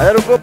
अरे रुको